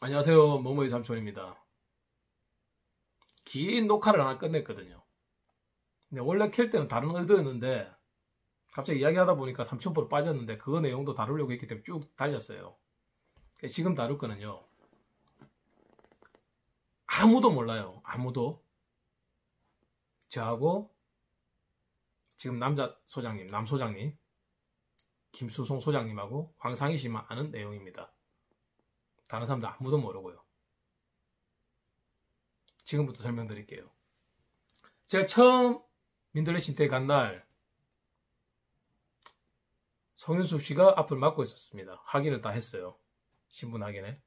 안녕하세요. 모모의 삼촌입니다. 긴 녹화를 하나 끝냈거든요. 근데 원래 켤 때는 다른 의도였는데 갑자기 이야기하다 보니까 삼촌보로 빠졌는데 그 내용도 다루려고 했기 때문에 쭉 달렸어요. 지금 다룰 거는요. 아무도 몰라요. 아무도. 저하고 지금 남자 소장님, 남 소장님, 김수송 소장님하고 황상희 씨만 아는 내용입니다. 다른 사람들 아무도 모르고요. 지금부터 설명드릴게요. 제가 처음 민들레 신대에 간 날 송윤숙 씨가 앞을 막고 있었습니다. 확인을 다 했어요. 신분 확인에.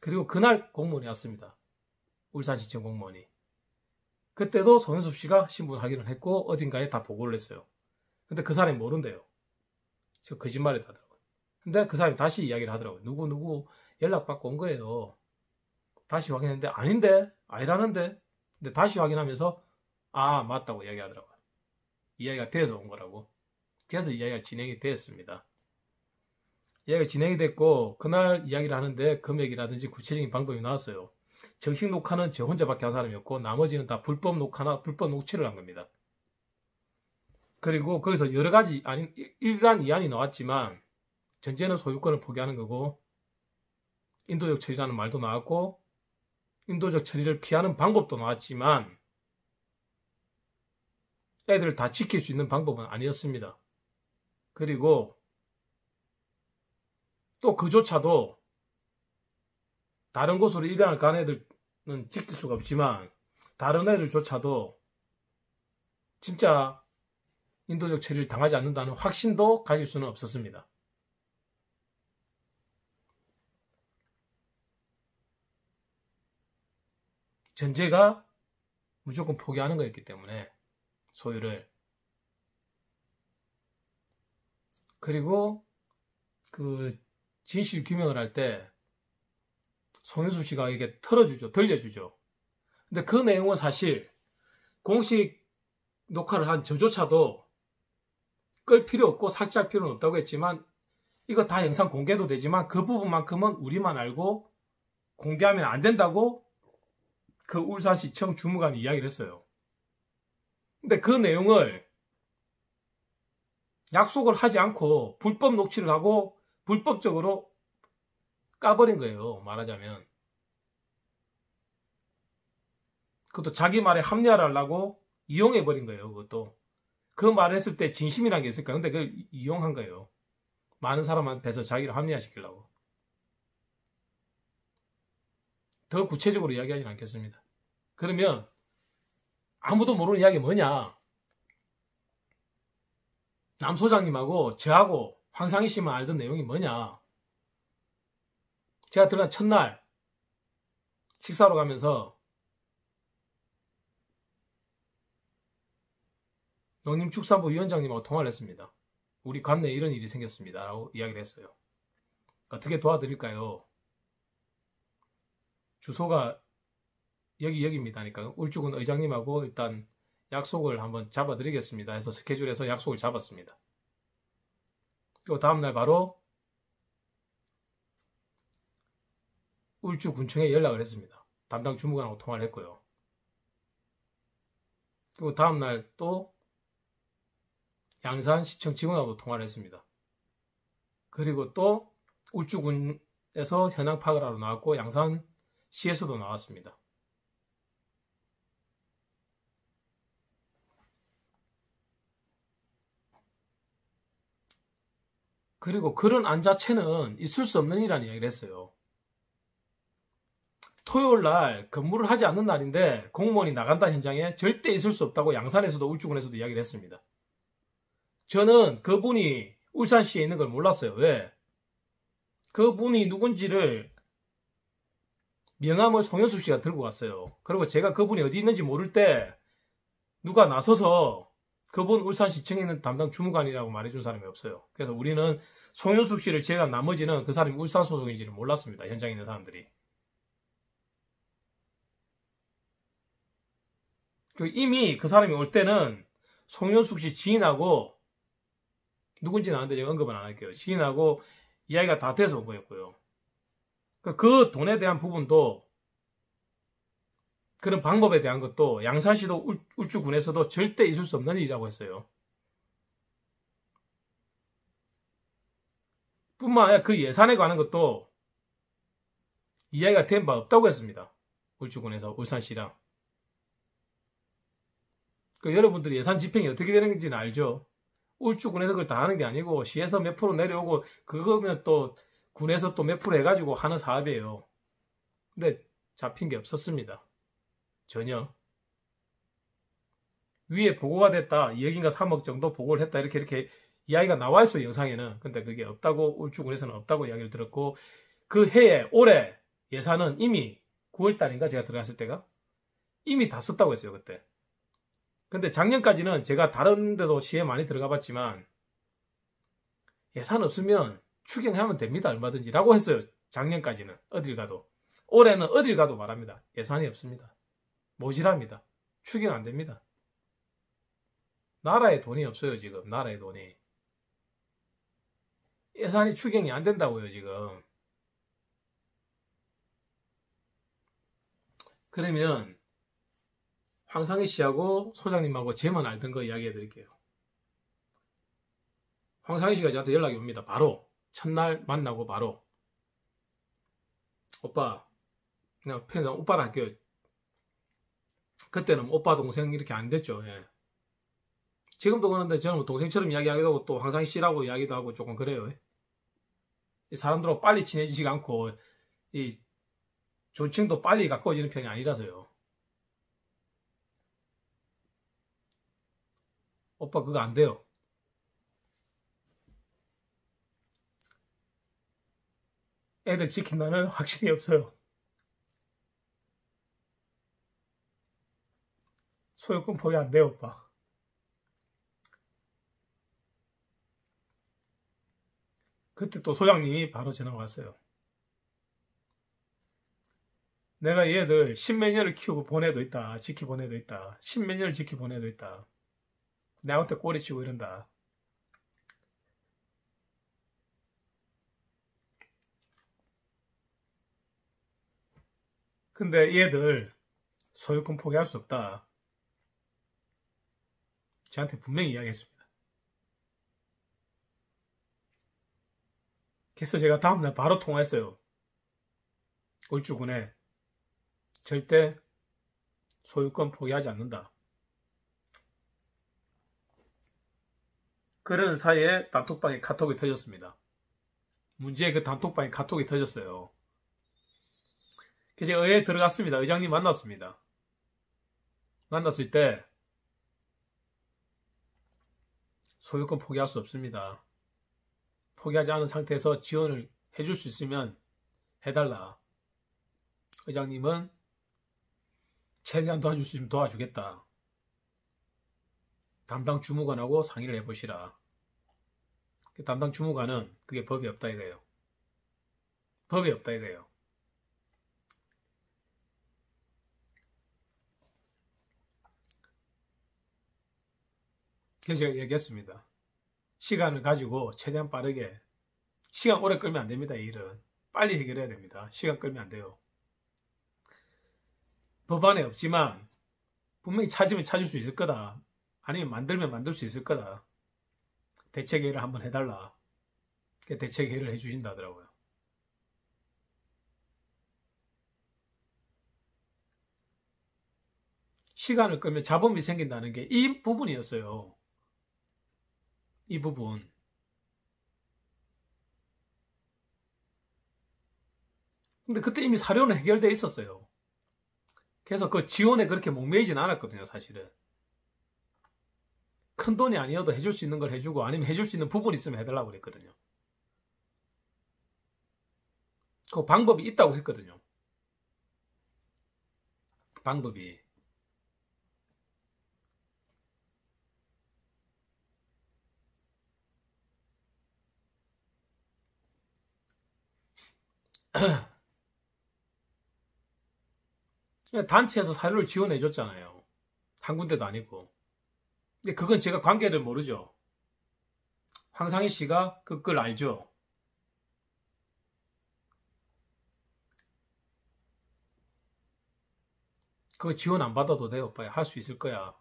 그리고 그날 공무원이 왔습니다. 울산시청 공무원이. 그때도 송윤숙 씨가 신분 확인을 했고 어딘가에 다 보고를 했어요. 근데 그 사람이 모른대요. 저 거짓말을 하더라고요. 근데 그 사람이 다시 이야기를 하더라고요. 누구 누구 연락받고 온 거예요. 다시 확인했는데 아닌데 아니라는데 근데 다시 확인하면서 아 맞다고 이야기하더라고요. 이야기가 돼서 온 거라고. 그래서 이야기가 진행이 됐습니다. 이야기가 진행이 됐고 그날 이야기를 하는데 금액이라든지 구체적인 방법이 나왔어요. 정식 녹화는 저 혼자밖에 한 사람이었고 나머지는 다 불법 녹화나 불법 녹취를 한 겁니다. 그리고 거기서 여러 가지 아니 일간 이안이 나왔지만 전제는 소유권을 포기하는 거고 인도적 처리라는 말도 나왔고 인도적 처리를 피하는 방법도 나왔지만 애들을 다 지킬 수 있는 방법은 아니었습니다. 그리고 또 그조차도 다른 곳으로 입양을 간 애들은 지킬 수가 없지만 다른 애들조차도 진짜 인도적 처리를 당하지 않는다는 확신도 가질 수는 없었습니다. 전제가 무조건 포기하는 거였기 때문에 소유를 그리고 그 진실 규명을 할 때 송윤수 씨가 이게 털어주죠, 들려주죠. 근데 그 내용은 사실 공식 녹화를 한 저조차도 끌 필요 없고 삭제할 필요는 없다고 했지만 이거 다 영상 공개도 되지만 그 부분만큼은 우리만 알고 공개하면 안 된다고 그 울산시청 주무관이 이야기를 했어요. 근데 그 내용을 약속을 하지 않고 불법 녹취를 하고 불법적으로 까버린 거예요. 말하자면. 그것도 자기 말에 합리화를 하려고 이용해버린 거예요. 그것도. 그 말을 했을 때 진심이란 게 있을까? 근데 그걸 이용한 거예요. 많은 사람한테서 자기를 합리화시키려고. 더 구체적으로 이야기하지는 않겠습니다. 그러면 아무도 모르는 이야기 뭐냐? 남 소장님하고 저하고 황상희 씨만 알던 내용이 뭐냐? 제가 들어간 첫날 식사로 가면서 농림축산부 위원장님하고 통화를 했습니다. 우리 관내에 이런 일이 생겼습니다. 라고 이야기를 했어요. 어떻게 도와드릴까요? 주소가 여기 여기입니다. 그러니까 울주군 의장님하고 일단 약속을 한번 잡아드리겠습니다. 해서 스케줄에서 약속을 잡았습니다. 그리고 다음날 바로 울주군청에 연락을 했습니다. 담당 주무관하고 통화를 했고요. 그리고 다음날 또 양산시청 직원하고 통화를 했습니다. 그리고 또 울주군에서 현황 파악을 하러 나왔고 양산 시에서도 나왔습니다. 그리고 그런 안 자체는 있을 수 없는 일이라는 이야기를 했어요. 토요일 날 근무를 하지 않는 날인데 공무원이 나간다 현장에 절대 있을 수 없다고 양산에서도 울주군에서도 이야기를 했습니다. 저는 그분이 울산시에 있는 걸 몰랐어요. 왜? 그분이 누군지를 명함을 송현숙 씨가 들고 갔어요. 그리고 제가 그분이 어디 있는지 모를 때 누가 나서서 그분 울산시청에 있는 담당 주무관이라고 말해준 사람이 없어요. 그래서 우리는 송현숙 씨를 제가 나머지는 그 사람이 울산 소속인지를 몰랐습니다. 현장에 있는 사람들이. 이미 그 사람이 올 때는 송현숙 씨 지인하고 누군지는 아는데 제가 언급은 안 할게요. 지인하고 이야기가 다 돼서 온 거였고요. 그, 그 돈에 대한 부분도 그런 방법에 대한 것도 양산시도 울주군에서도 절대 있을 수 없는 일이라고 했어요. 뿐만 아니라 그 예산에 관한 것도 이야기가 된 바 없다고 했습니다. 울주군에서 울산시랑. 그 여러분들이 예산 집행이 어떻게 되는지는 알죠? 울주군에서 그걸 다 하는 게 아니고 시에서 몇 프로 내려오고 그거면 또 군에서 또 몇 프로 해가지고 하는 사업이에요. 근데 잡힌 게 없었습니다. 전혀. 위에 보고가 됐다. 2억인가 3억 정도 보고를 했다. 이렇게 이렇게 이야기가 나와 있어요. 영상에는. 근데 그게 없다고 울주군에서는 없다고 이야기를 들었고 그 해에 올해 예산은 이미 9월 달인가 제가 들어갔을 때가 이미 다 썼다고 했어요. 그때. 근데 작년까지는 제가 다른 데도 시에 많이 들어가 봤지만 예산 없으면 추경하면 됩니다. 얼마든지 라고 했어요. 작년까지는 어딜 가도. 올해는 어딜 가도 말합니다. 예산이 없습니다. 모질합니다. 추경 안 됩니다. 나라에 돈이 없어요, 지금. 나라에 돈이. 예산이 추경이 안 된다고요, 지금. 그러면 황상희 씨하고 소장님하고 제만 알던 거 이야기해 드릴게요. 황상희 씨가 저한테 연락이 옵니다. 바로. 첫날 만나고 바로. 오빠, 그냥 팬, 오빠라 할게요. 그때는 오빠, 동생 이렇게 안 됐죠. 예. 지금도 그런데 저는 뭐 동생처럼 이야기하기도 하고 또 황상희 씨라고 이야기도 하고 조금 그래요. 이 사람들하고 빨리 친해지지가 않고 이 존칭도 빨리 가까워지는 편이 아니라서요. 오빠 그거 안 돼요. 애들 지킨다는 확신이 없어요. 소유권 포기 안 돼요, 오빠. 그때 또 소장님이 바로 전화가 왔어요. 내가 얘들 십몇 년을 키우고 보내도 있다. 지키 보내도 있다. 십몇 년을 지키 보내도 있다. 나한테 꼬리치고 이런다. 근데 얘들 소유권 포기할 수 없다. 저한테 분명히 이야기했습니다. 그래서 제가 다음날 바로 통화했어요. 울주군에 절대 소유권 포기하지 않는다. 그런 사이에 단톡방에 카톡이 터졌습니다. 문제의 그 단톡방에 카톡이 터졌어요. 그래서 제가 의회에 들어갔습니다. 의장님 만났습니다. 만났을 때 소유권 포기할 수 없습니다. 포기하지 않은 상태에서 지원을 해줄 수 있으면 해달라. 의장님은 최대한 도와줄 수 있으면 도와주겠다. 담당 주무관하고 상의를 해보시라. 그 담당 주무관은 그게 법이 없다 이거예요. 법이 없다 이거예요. 그래서 얘기했습니다. 시간을 가지고 최대한 빠르게 시간 오래 끌면 안 됩니다. 이 일은 빨리 해결해야 됩니다. 시간 끌면 안 돼요. 법안에 없지만 분명히 찾으면 찾을 수 있을 거다. 아니면 만들면 만들 수 있을 거다. 대책회의를 한번 해달라. 대책회의를 해주신다 하더라고요. 시간을 끌면 자본이 생긴다는 게 이 부분이었어요. 이 부분. 근데 그때 이미 사료는 해결되어 있었어요. 그래서 그 지원에 그렇게 목매이진 않았거든요, 사실은. 큰 돈이 아니어도 해줄 수 있는 걸 해주고 아니면 해줄 수 있는 부분 있으면 해달라고 그랬거든요. 그 방법이 있다고 했거든요. 방법이. 그러니까 단체에서 사료를 지원해줬잖아요. 한 군데도 아니고. 근데 그건 제가 관계를 모르죠. 황상희 씨가 그걸 알죠. 그거 지원 안 받아도 돼, 오빠야. 할 수 있을 거야.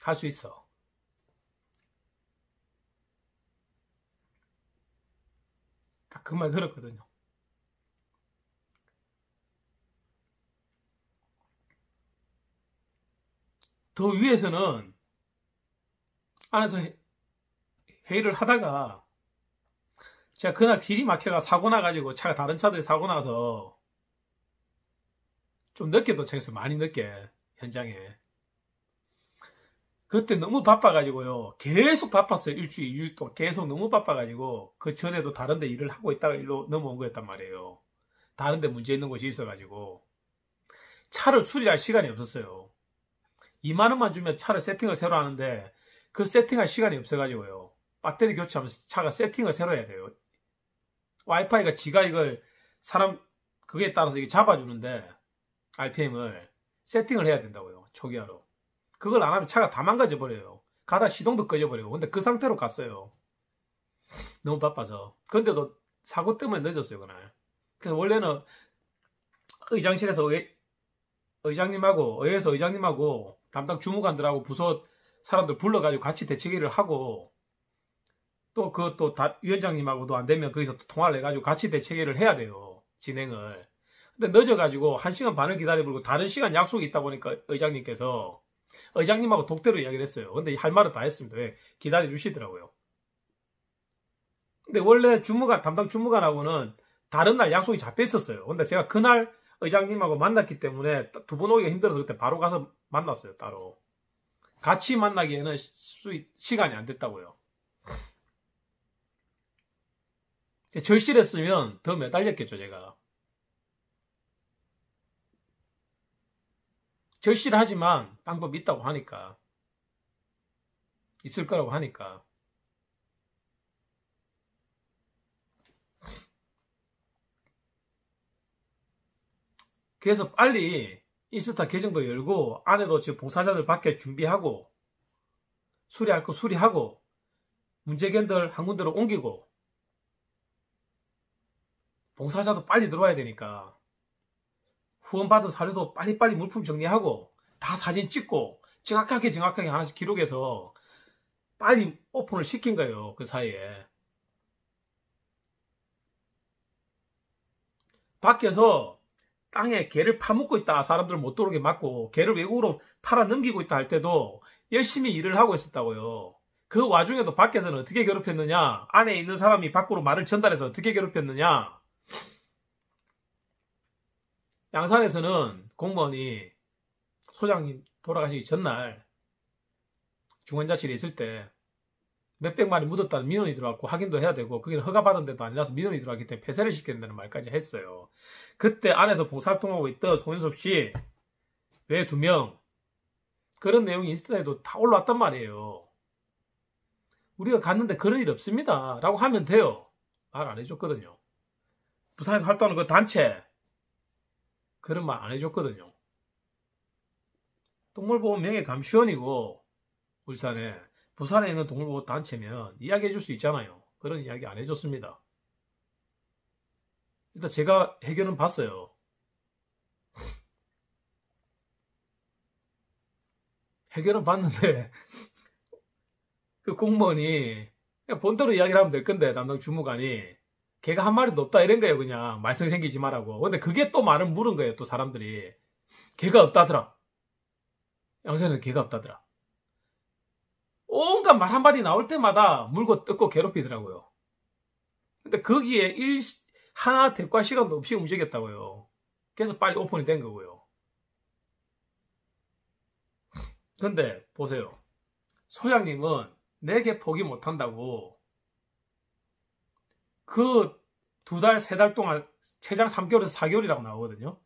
할 수 있어. 그 말 들었거든요. 더 위에서는 안에서 회의를 하다가 제가 그날 길이 막혀가 사고 나가지고 차가 다른 차들이 사고 나서 좀 늦게 도착해서 많이 늦게 현장에 그때 너무 바빠가지고요. 계속 바빴어요. 일주일 2일 동안 계속 너무 바빠가지고 그 전에도 다른데 일을 하고 있다가 일로 넘어온 거였단 말이에요. 다른데 문제 있는 곳이 있어가지고. 차를 수리할 시간이 없었어요. 2만원만 주면 차를 세팅을 새로 하는데 그 세팅할 시간이 없어가지고요. 배터리 교체하면서 차가 세팅을 새로 해야 돼요. 와이파이가 지가 이걸 사람 그게 따라서 이게 잡아주는데 RPM을 세팅을 해야 된다고요. 초기화로. 그걸 안 하면 차가 다 망가져 버려요. 가다 시동도 꺼져 버리고. 근데 그 상태로 갔어요. 너무 바빠서. 근데도 사고 때문에 늦었어요, 그날. 그래서 원래는 의장실에서 의, 의장님하고, 의회에서 의장님하고 담당 주무관들하고 부서 사람들 불러가지고 같이 대책회의를 하고 또 그또 위원장님하고도 안 되면 거기서 또 통화를 해가지고 같이 대책회의를 해야 돼요. 진행을. 근데 늦어가지고 한 시간 반을 기다려보고 다른 시간 약속이 있다 보니까 의장님께서 의장님하고 독대로 이야기를 했어요. 근데 할 말은 다 했습니다. 왜? 기다려 주시더라고요. 근데 원래 주무관, 담당 주무관하고는 다른 날 약속이 잡혀 있었어요. 근데 제가 그날 의장님하고 만났기 때문에 두 번 오기가 힘들어서 그때 바로 가서 만났어요, 따로. 같이 만나기에는 시간이 안 됐다고요. 절실했으면 더 매달렸겠죠, 제가. 절실하지만 방법이 있다고 하니까. 있을 거라고 하니까. 그래서 빨리 인스타 계정도 열고 안에도 지금 봉사자들 밖에 준비하고 수리할 거 수리하고 문제견들 한 군데로 옮기고 봉사자도 빨리 들어와야 되니까 후원받은 사료도 빨리빨리 물품 정리하고 다 사진 찍고 정확하게 정확하게 하나씩 기록해서 빨리 오픈을 시킨 거예요. 그 사이에. 밖에서 땅에 개를 파묻고 있다. 사람들 못 들어오게 막고 개를 외국으로 팔아 넘기고 있다 할 때도 열심히 일을 하고 있었다고요. 그 와중에도 밖에서는 어떻게 괴롭혔느냐? 안에 있는 사람이 밖으로 말을 전달해서 어떻게 괴롭혔느냐? 양산에서는 공무원이 소장님 돌아가시기 전날 중환자실에 있을 때 몇백만이 묻었다는 민원이 들어왔고 확인도 해야 되고 그게 허가받은 데도 아니라서 민원이 들어왔기 때문에 폐쇄를 시켜야 된다는 말까지 했어요. 그때 안에서 봉사활동하고 있던 송현섭 씨 외 두 명 그런 내용이 인스타에도 다 올라왔단 말이에요. 우리가 갔는데 그런 일 없습니다. 라고 하면 돼요. 말 안 해줬거든요. 부산에서 활동하는 그 단체 그런 말 안 해줬거든요. 동물보호 명예감시원이고 울산에 부산에 있는 동물보호 단체면 이야기해 줄 수 있잖아요. 그런 이야기 안 해줬습니다. 일단 제가 해결은 봤어요. 해결은 봤는데 그 공무원이 본대로 이야기를 하면 될 건데 담당 주무관이 걔가 한 마리도 없다 이런 거예요 그냥. 말썽 생기지 말라고. 근데 그게 또 말을 물은 거예요 또 사람들이. 걔가 없다더라. 양세는 걔가 없다더라. 온갖 말 한마디 나올 때마다 물고 뜯고 괴롭히더라고요. 근데 거기에 일 하나 대과 시간도 없이 움직였다고요. 그래서 빨리 오픈이 된 거고요. 근데 보세요. 소장님은 내게 포기 못한다고 그 두 달, 세 달 동안 최장 3개월에서 4개월이라고 나오거든요.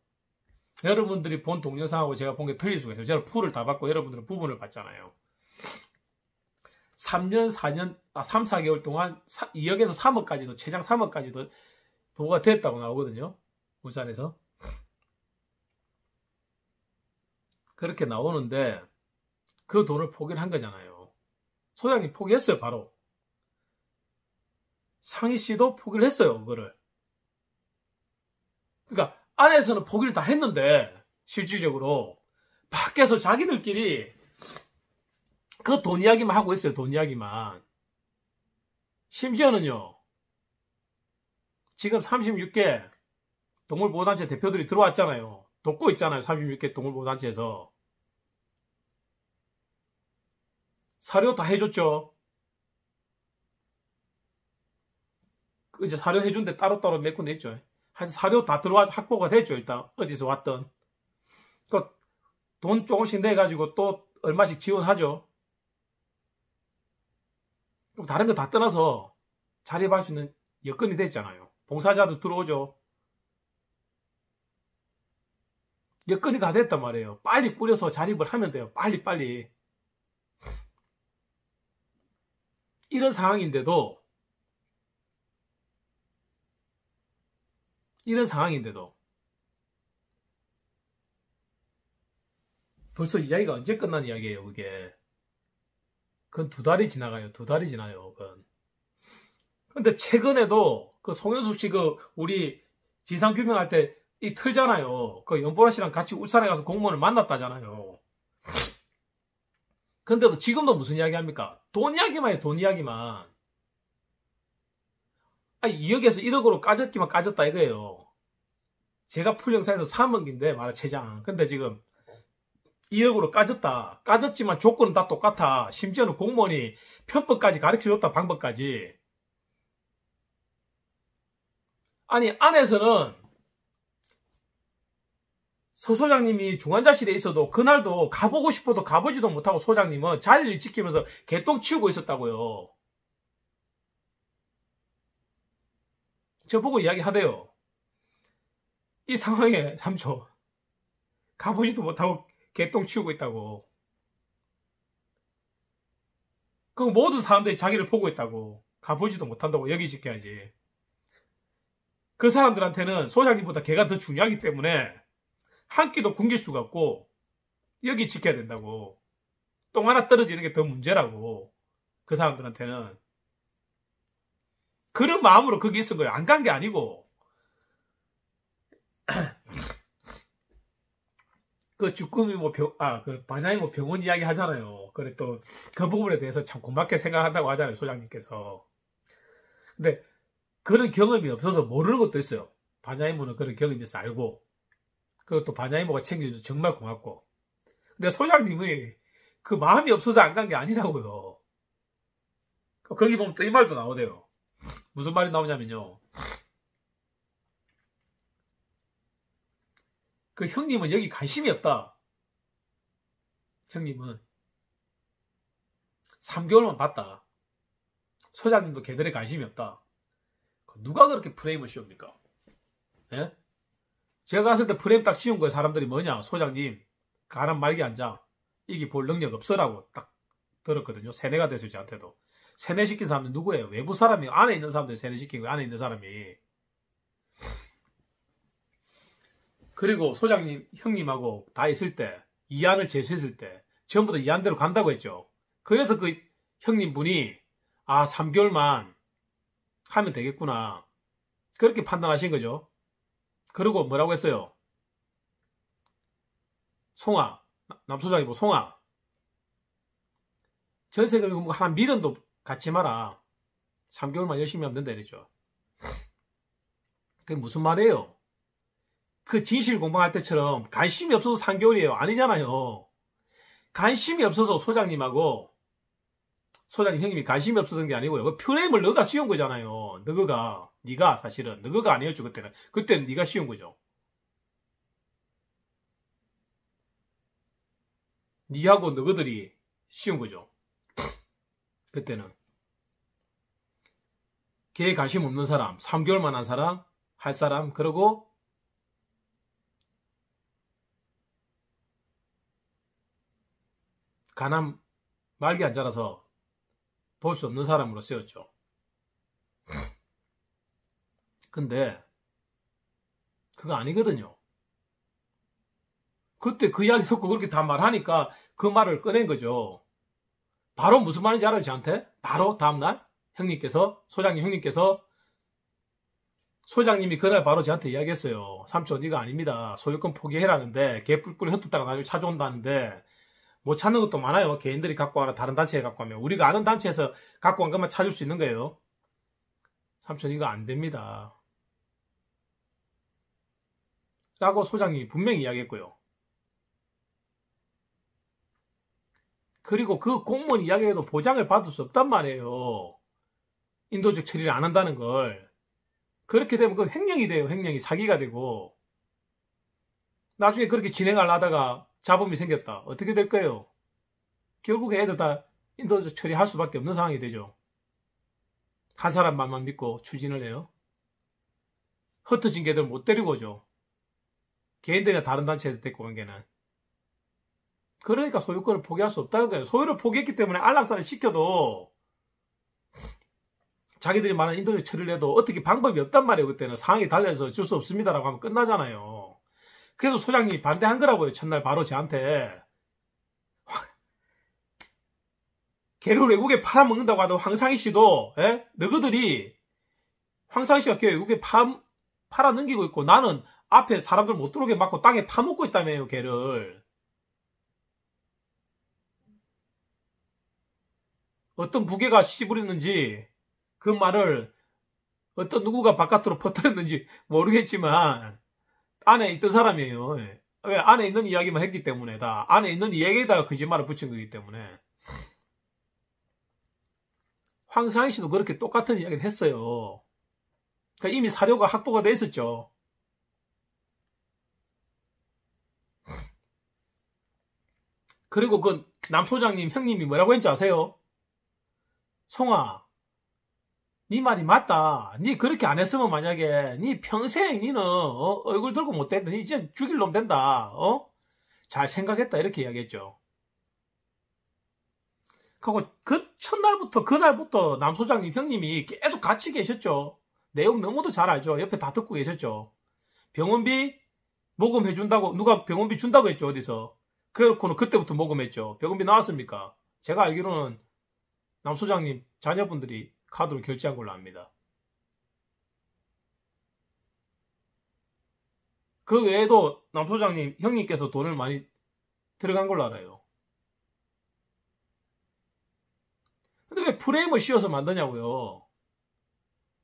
여러분들이 본 동영상하고 제가 본 게 틀릴 수가 있어요. 제가 풀을 다 받고 여러분들은 부분을 받잖아요. 3년, 4년, 아, 3, 4개월 동안 2억에서 3억까지도, 최장 3억까지도 보고가 됐다고 나오거든요. 울산에서. 그렇게 나오는데 그 돈을 포기를 한 거잖아요. 소장님 포기했어요, 바로. 상희 씨도 포기를 했어요, 그거를. 그러니까 안에서는 포기를 다 했는데 실질적으로 밖에서 자기들끼리 그 돈 이야기만 하고 있어요. 돈 이야기만. 심지어는요. 지금 36개 동물보호단체 대표들이 들어왔잖아요. 돕고 있잖아요. 36개 동물보호단체에서. 사료 다 해줬죠. 이제 사료 해준데 따로따로 몇 군데 있죠. 한 사료 다 들어와 확보가 됐죠. 일단 어디서 왔던. 그돈 조금씩 내가지고 또 얼마씩 지원하죠. 그럼 다른 거 다 떠나서 자립할 수 있는 여건이 됐잖아요. 봉사자들 들어오죠. 여건이 다 됐단 말이에요. 빨리 꾸려서 자립을 하면 돼요. 빨리 빨리. 이런 상황인데도 이런 상황인데도 벌써 이야기가 언제 끝난 이야기예요, 그게. 그건 두 달이 지나가요. 두 달이 지나요, 그건. 근데 최근에도 그 송현숙 씨 그 우리 지상 규명할 때 이 틀잖아요. 그 연보라 씨랑 같이 울산에 가서 공무원을 만났다잖아요. 근데도 지금도 무슨 이야기 합니까? 돈 이야기만 해요, 돈 이야기만. 아니, 2억에서 1억으로 까졌기만 까졌다 이거예요. 제가 풀 영상에서 3억인데, 말하 최장. 근데 지금 2억으로 까졌다. 까졌지만 조건은 다 똑같아. 심지어는 공무원이 편법까지 가르쳐줬다, 방법까지. 아니, 안에서는 서 소장님이 중환자실에 있어도 그날도 가보고 싶어도 가보지도 못하고 소장님은 자리를 지키면서 개똥 치우고 있었다고요. 저보고 이야기하대요. 이 상황에 삼초 가보지도 못하고 개똥 치우고 있다고. 그 모든 사람들이 자기를 보고 있다고. 가보지도 못한다고 여기 지켜야지. 그 사람들한테는 소장님보다 걔가 더 중요하기 때문에 한 끼도 굶길 수가 없고 여기 지켜야 된다고. 똥 하나 떨어지는 게 더 문제라고. 그 사람들한테는. 그런 마음으로 거기 있은 거예요. 안 간 게 아니고. 그 주꾸미 뭐 병, 아, 그 반야이 뭐 병원 이야기 하잖아요. 그래 또 그 부분에 대해서 참 고맙게 생각한다고 하잖아요. 소장님께서. 근데 그런 경험이 없어서 모르는 것도 있어요. 반야이모는 그런 경험이 있어 알고. 그것도 반야이모가 챙겨줘서 정말 고맙고. 근데 소장님이 그 마음이 없어서 안 간 게 아니라고요. 거기 보면 또 이 말도 나오대요. 무슨 말이 나오냐면요. 그 형님은 여기 관심이 없다. 형님은 3개월만 봤다. 소장님도 걔들의 관심이 없다. 누가 그렇게 프레임을 씌웁니까? 예? 제가 갔을 때 프레임 딱 씌운 거예요. 사람들이 뭐냐? 소장님, 가람 말기 앉아. 이게 볼 능력 없어라고 딱 들었거든요. 세뇌가 됐어요, 저한테도. 세뇌시킨 사람은 누구예요? 외부 사람이, 안에 있는 사람들 세뇌시킨 거예요, 안에 있는 사람이. 그리고 소장님, 형님하고 다 있을 때, 이안을 제시했을 때, 전부 다 이안대로 간다고 했죠. 그래서 그 형님 분이, 아, 3개월만 하면 되겠구나. 그렇게 판단하신 거죠. 그리고 뭐라고 했어요? 송아, 남소장이 뭐 송아. 전세금이 한 미련도 갖지 마라. 3개월만 열심히 하면 된다 이랬죠. 그게 무슨 말이에요? 그 진실 공방할 때처럼 관심이 없어서 3개월이에요. 아니잖아요. 관심이 없어서 소장님하고 소장님 형님이 관심이 없어서 게 아니고요. 그 프레임을 너가 씌운 거잖아요. 너가 네가 사실은 너가 아니었죠 그때는. 그때는 네가 씌운 거죠. 니하고 너희들이 씌운 거죠. 그때는. 걔에 관심 없는 사람, 3개월 만 한 사람, 할 사람, 그리고 가남 말기 안 자라서 볼 수 없는 사람으로 쓰였죠. 근데 그거 아니거든요. 그때 그 이야기 듣고 그렇게 다 말하니까 그 말을 꺼낸 거죠. 바로 무슨 말인지 알아요, 저한테? 바로 다음날 형님께서, 소장님 형님께서 소장님이 그날 바로 저한테 이야기했어요. 삼촌 이거 아닙니다. 소유권 포기해라는데 개 뿔뿔이 흩었다가 나중에 찾아온다는데 못 찾는 것도 많아요. 개인들이 갖고 와라 다른 단체에 갖고 하면 우리가 아는 단체에서 갖고 온 것만 찾을 수 있는 거예요. 삼촌 이거 안 됩니다. 라고 소장님이 분명히 이야기했고요. 그리고 그 공무원 이야기에도 보장을 받을 수 없단 말이에요. 인도적 처리를 안 한다는 걸. 그렇게 되면 그 횡령이 돼요. 횡령이 사기가 되고. 나중에 그렇게 진행을 하다가 잡음이 생겼다. 어떻게 될까요? 결국에 애들 다 인도적 처리할 수밖에 없는 상황이 되죠. 한 사람 말만 믿고 추진을 해요. 흩어진 개들 못 데리고 오죠. 개인들이나 다른 단체에서 데리고 온 개는. 그러니까 소유권을 포기할 수 없다는 거예요. 소유를 포기했기 때문에 안락사를 시켜도 자기들이 말하는 인도적 처리를 해도 어떻게 방법이 없단 말이에요. 그때는 상황이 달라서 어쩔 수 없습니다라고 하면 끝나잖아요. 그래서 소장님이 반대한 거라고요. 첫날 바로 저한테. 개를 외국에 팔아먹는다고 하던 황상희 씨도 예? 너희들이 황상희 씨가 개 외국에 파, 팔아넘기고 있고 나는 앞에 사람들 못 들어오게 막고 땅에 파먹고 있다며요. 개를. 어떤 부계가 씨부렸는지 그 말을 어떤 누구가 바깥으로 퍼뜨렸는지 모르겠지만 안에 있던 사람이에요. 예. 왜 안에 있는 이야기만 했기 때문에 다 안에 있는 이야기에다가 거짓말을 붙인 거기 때문에 황상희 씨도 그렇게 똑같은 이야기를 했어요. 그러니까 이미 사료가 확보가 돼 있었죠. 그리고 그 남 소장님 형님이 뭐라고 했는지 아세요? 송아, 네 말이 맞다. 네 그렇게 안 했으면 만약에 네 평생 니는 어? 얼굴 들고 못 된다. 네 이제 죽일 놈 된다. 어? 잘 생각했다 이렇게 이야기했죠. 그리고 그 첫날부터 그날부터 남 소장님 형님이 계속 같이 계셨죠. 내용 너무도 잘 알죠. 옆에 다 듣고 계셨죠. 병원비 모금해 준다고 누가 병원비 준다고 했죠 어디서. 그렇고는 그때부터 모금했죠. 병원비 나왔습니까? 제가 알기로는 남 소장님 자녀분들이 카드로 결제한 걸로 압니다. 그 외에도 남 소장님 형님께서 돈을 많이 들어간 걸로 알아요. 근데 왜 프레임을 씌워서 만드냐고요?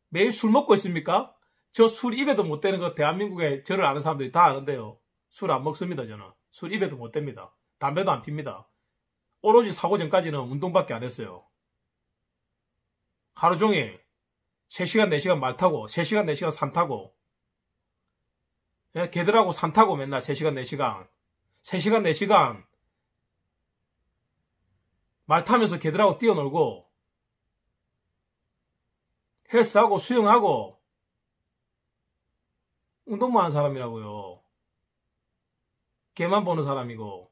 매일 술 먹고 있습니까? 저 술 입에도 못 대는 거 대한민국에 저를 아는 사람들이 다 아는데요. 술 안 먹습니다, 저는. 술 입에도 못 댑니다. 담배도 안 핍니다. 오로지 사고 전까지는 운동밖에 안 했어요. 하루 종일 3시간, 4시간 말 타고, 3시간, 4시간 산 타고, 예, 걔들하고 산 타고 맨날 3시간, 4시간, 3시간, 4시간 말 타면서 걔들하고 뛰어놀고, 헬스하고 수영하고, 운동만 하는 사람이라고요. 걔만 보는 사람이고,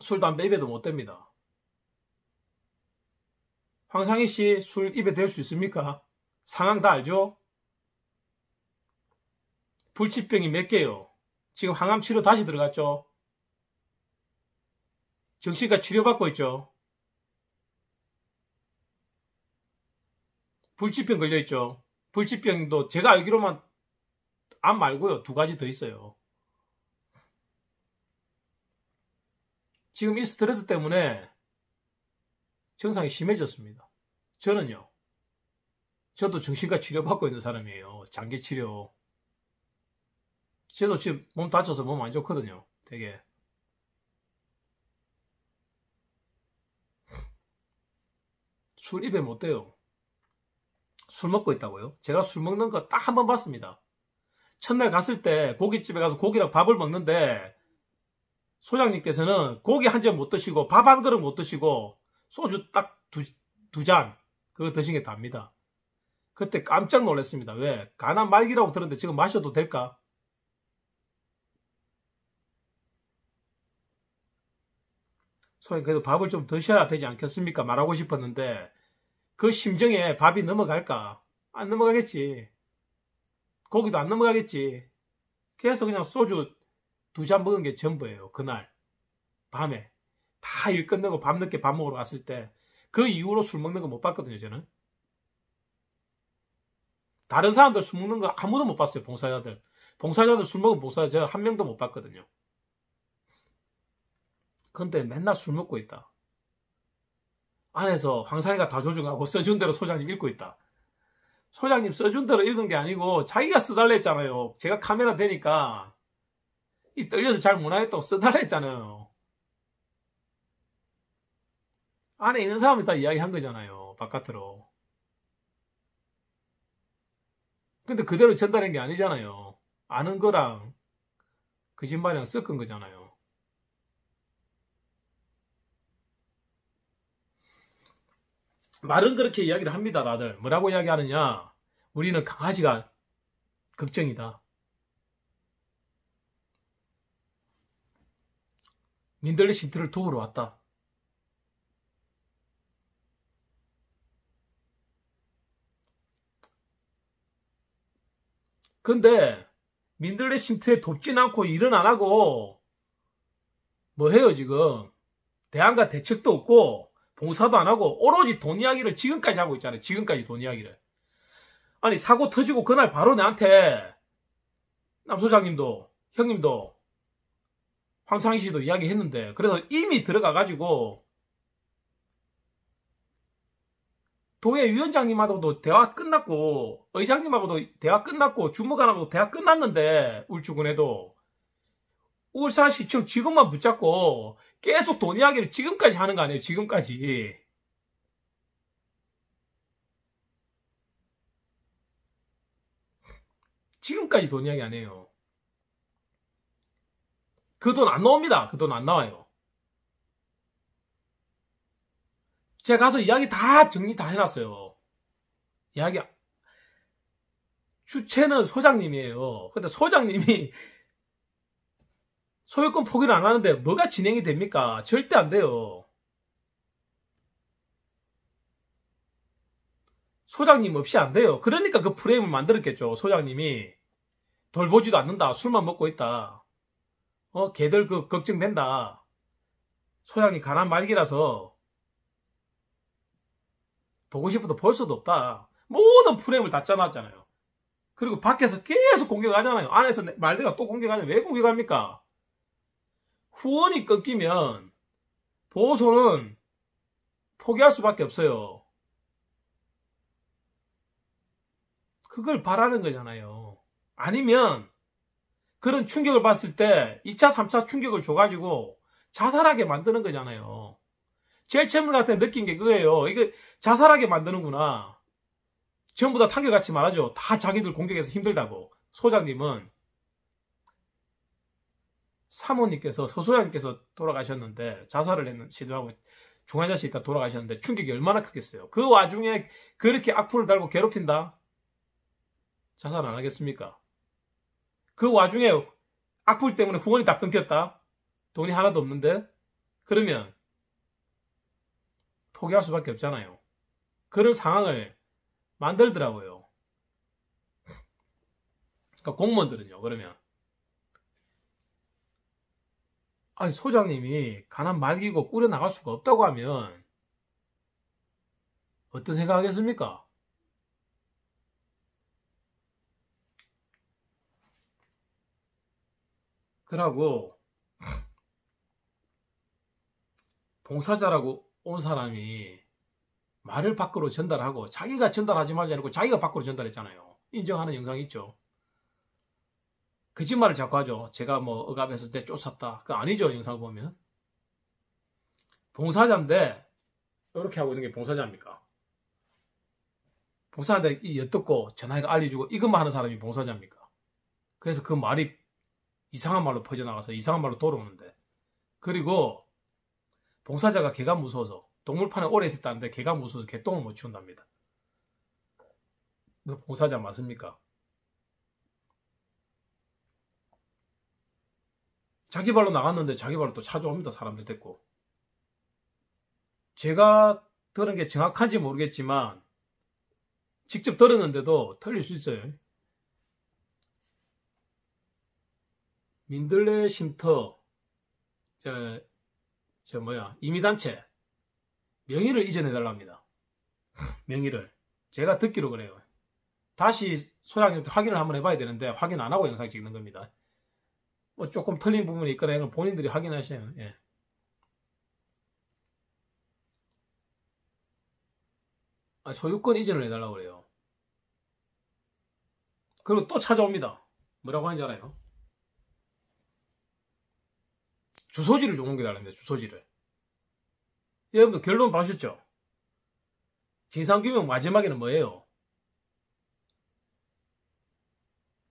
술, 담배 입에도 못 됩니다. 황상희 씨 술 입에 댈 수 있습니까? 상황 다 알죠? 불치병이 몇 개요? 지금 항암 치료 다시 들어갔죠? 정신과 치료받고 있죠? 불치병 걸려있죠? 불치병도 제가 알기로만 암 말고요. 두 가지 더 있어요. 지금 이 스트레스 때문에 증상이 심해졌습니다. 저는요. 저도 정신과 치료받고 있는 사람이에요. 장기 치료. 저도 지금 몸 다쳐서 몸 안 좋거든요. 되게. 술 입에 못 대요. 술 먹고 있다고요? 제가 술 먹는 거 딱 한 번 봤습니다. 첫날 갔을 때 고깃집에 가서 고기랑 밥을 먹는데 소장님께서는 고기 한 점 못 드시고 밥 한 그릇 못 드시고 소주 딱두두잔 그거 드신 게 답니다. 그때 깜짝 놀랐습니다. 왜? 가난 말기라고 들었는데 지금 마셔도 될까? 소위 그래도 밥을 좀 드셔야 되지 않겠습니까? 말하고 싶었는데 그 심정에 밥이 넘어갈까? 안 넘어가겠지. 고기도 안 넘어가겠지. 그래서 그냥 소주 두 잔 먹은 게 전부예요. 그날 밤에 다 일 끝내고 밤늦게 밥 먹으러 갔을 때 그 이후로 술 먹는 거 못 봤거든요. 저는. 다른 사람들 술 먹는 거 아무도 못 봤어요. 봉사자들. 봉사자들 술 먹은 봉사자 한 명도 못 봤거든요. 근데 맨날 술 먹고 있다. 안에서 황상이가 다 조종하고 써준 대로 소장님 읽고 있다. 소장님 써준 대로 읽은 게 아니고 자기가 써달라 했잖아요. 제가 카메라 대니까 이 떨려서 잘 못하겠다고 써달라 했잖아요. 안에 있는 사람이 다 이야기한 거잖아요. 바깥으로. 근데 그대로 전달한 게 아니잖아요. 아는 거랑 거짓말이랑 섞은 거잖아요. 말은 그렇게 이야기를 합니다, 다들. 뭐라고 이야기하느냐? 우리는 강아지가 걱정이다. 민들레 신트를 도우러 왔다. 근데 민들레 쉼트에 돕진 않고 일은 안 하고 뭐 해요 지금? 대안과 대책도 없고 봉사도 안 하고 오로지 돈 이야기를 지금까지 하고 있잖아요. 지금까지 돈 이야기를. 아니 사고 터지고 그날 바로 나한테 남 소장님도 형님도 황상희 씨도 이야기했는데 그래서 이미 들어가 가지고 도의 위원장님하고도 대화 끝났고 의장님하고도 대화 끝났고 주무관하고도 대화 끝났는데 울주군에도. 울산시청 지금만 붙잡고 계속 돈 이야기를 지금까지 하는 거 아니에요 지금까지? 지금까지 돈 이야기 안 해요. 그 돈 안 나옵니다. 그 돈 안 나와요 제가 가서 이야기 다 정리 다 해놨어요. 이야기, 주체는 소장님이에요. 근데 소장님이 소유권 포기를 안 하는데 뭐가 진행이 됩니까? 절대 안 돼요. 소장님 없이 안 돼요. 그러니까 그 프레임을 만들었겠죠. 소장님이 돌보지도 않는다. 술만 먹고 있다. 어, 걔들 그 걱정된다. 소장이 가난 말기라서 보고 싶어도 볼 수도 없다. 모든 프레임을 다 짜놨잖아요. 그리고 밖에서 계속 공격하잖아요. 안에서 말대가 또 공격하냐. 왜 공격합니까? 후원이 끊기면 보호소는 포기할 수밖에 없어요. 그걸 바라는 거잖아요. 아니면 그런 충격을 봤을 때 2차, 3차 충격을 줘가지고 자살하게 만드는 거잖아요. 제일 처음 같은 느낀 게 그거예요. 이거 자살하게 만드는구나. 전부 다 타격같이 말하죠. 다 자기들 공격해서 힘들다고. 소장님은 사모님께서 서소장님께서 돌아가셨는데 자살을 했는 시도하고 중환자실 있다 돌아가셨는데 충격이 얼마나 크겠어요. 그 와중에 그렇게 악플을 달고 괴롭힌다? 자살 안 하겠습니까? 그 와중에 악플 때문에 후원이 다 끊겼다? 돈이 하나도 없는데? 그러면 포기할 수밖에 없잖아요. 그런 상황을 만들더라고요. 그러니까 공무원들은요, 그러면. 아니, 소장님이 가난 말기고 꾸려 나갈 수가 없다고 하면 어떤 생각 하겠습니까? 그러고 봉사자라고 온 사람이 말을 밖으로 전달하고 자기가 전달하지 말지 않고 자기가 밖으로 전달했잖아요. 인정하는 영상 있죠. 거짓말을 자꾸 하죠. 제가 뭐 억압해서 내 쫓았다. 그 아니죠. 영상 보면. 봉사자인데 이렇게 하고 있는 게 봉사자입니까? 봉사자인데 이 엿듣고 전화해가 알려주고 이것만 하는 사람이 봉사자입니까? 그래서 그 말이 이상한 말로 퍼져나가서 이상한 말로 돌아오는데 그리고 봉사자가 개가 무서워서 동물판에 오래 있었다는데 개가 무서워서 개똥을 못 치운답니다. 그 봉사자 맞습니까? 자기 발로 나갔는데 자기 발로 또 찾아옵니다. 사람들 됐고. 제가 들은 게 정확한지 모르겠지만 직접 들었는데도 틀릴 수 있어요. 민들레 쉼터 저, 저 뭐야 이미단체 명의를 이전해 달랍니다. 명의를 제가 듣기로 그래요. 다시 소장님한테 확인을 한번 해봐야 되는데 확인 안 하고 영상 찍는 겁니다. 뭐 조금 틀린 부분이 있거나 이건 본인들이 확인하셔요. 예. 아, 소유권 이전을 해달라고 그래요. 그리고 또 찾아옵니다. 뭐라고 하는지 알아요? 주소지를 좀 옮겨달랍니다. 주소지를. 여러분들 결론 봐셨죠? 진상규명 마지막에는 뭐예요?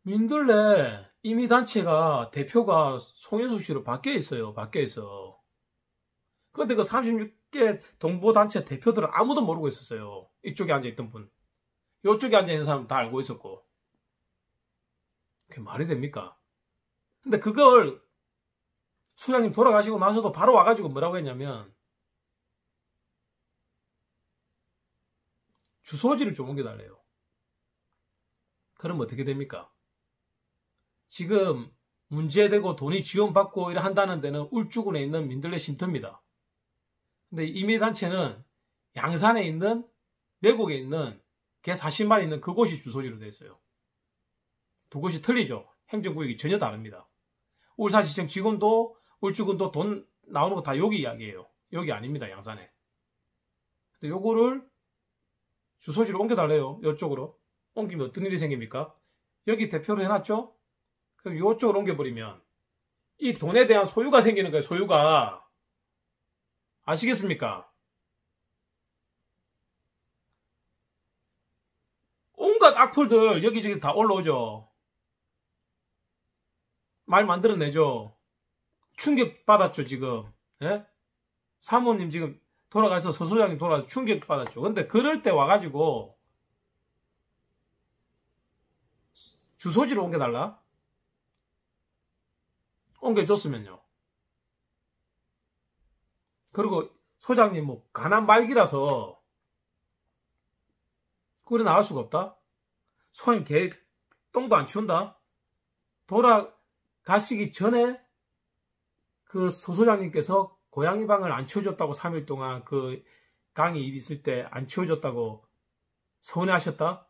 민들레 이미단체가 대표가 송현숙 씨로 바뀌어 있어요. 바뀌어 있어. 근데 그 36개 동보단체 대표들은 아무도 모르고 있었어요. 이쪽에 앉아있던 분. 이쪽에 앉아있는 사람 다 알고 있었고. 그게 말이 됩니까? 근데 그걸 수장님 돌아가시고 나서도 바로 와가지고 뭐라고 했냐면 주소지를 좀 옮겨달래요. 그럼 어떻게 됩니까? 지금 문제되고 돈이 지원받고 이래 한다는 데는 울주군에 있는 민들레 쉼터입니다. 근데 이미단체는 양산에 있는 매곡에 있는 개 40마리 있는 그곳이 주소지로 되어 있어요. 두 곳이 틀리죠. 행정구역이 전혀 다릅니다. 울산시청 직원도 울주군도 돈 나오는 거 다 여기 이야기예요. 여기 아닙니다. 양산에. 근데 요거를 주소지로 옮겨달래요. 이쪽으로. 옮기면 어떤 일이 생깁니까? 여기 대표로 해놨죠? 그럼 이쪽으로 옮겨버리면 이 돈에 대한 소유가 생기는 거예요. 소유가. 아시겠습니까? 온갖 악플들 여기저기 다 올라오죠. 말 만들어내죠. 충격 받았죠, 지금. 예? 사모님 지금 돌아가서 서소장님 돌아가서 충격 받았죠. 근데 그럴 때 와가지고 주소지를 옮겨달라? 옮겨줬으면요. 그리고 소장님 뭐 가난 말기라서 그래 나갈 수가 없다. 소장님 개 똥도 안 치운다. 돌아가시기 전에 그 소소장님께서 고양이 방을 안 치워줬다고 3일 동안 그 강의 일 있을 때 안 치워줬다고 서운해하셨다?